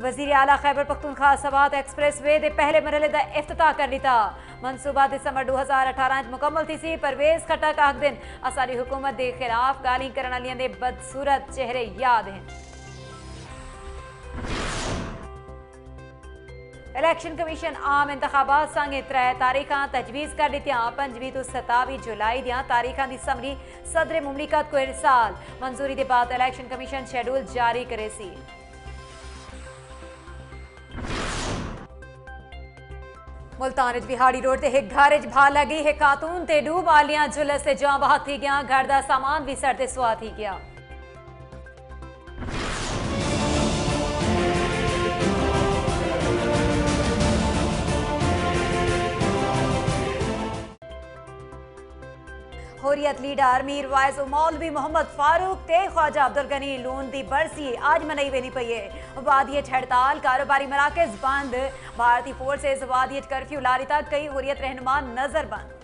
वज़ीर आला Khyber Pakhtunkhwa Swat expressway के पहले मरहले का इफ्तः कर लिता। मनसूबा दिसंबर दो हज़ार अठारह मुकम्मल थी परवेज खट्टक आख दिन। असारी हुकूमत के खिलाफ गाली वालियों के बदसूरत चेहरे याद हैं। इलेक्शन कमीशन आम इंतबात संगे त्रै तारीखा तजवीज़ कर दित्तियाँ। पंजवीं तो सतावी जुलाई दियाँ तारीखा की समरी सदर मुमलिकत को इरसाल मंजूरी के बाद इलेक्शन कमीशन शेड्यूल जारी करे सी। મુલતાન જ વિહાડી રોડ તે એક ઘર જ ભા લગી હે ખાતૂન તે ડૂબ આલિયા જુલસ સે જ્યાં વહા થઈ ગયા ઘર दा સામાન વિસરતે સ્વા થઈ ગયા हुरियत लीडर मीर वाइज मौलवी मोहम्मद फारूक ते ख्वाजा अब्दुल गनी लून दी बरसी आज मनाई वेनी पई है वादियत हड़ताल कारोबारी मराकज बंद भारतीय फोर्सेज वादियत कर्फ्यू लारी तक कई हुरियत रहनुमा नज़र बंद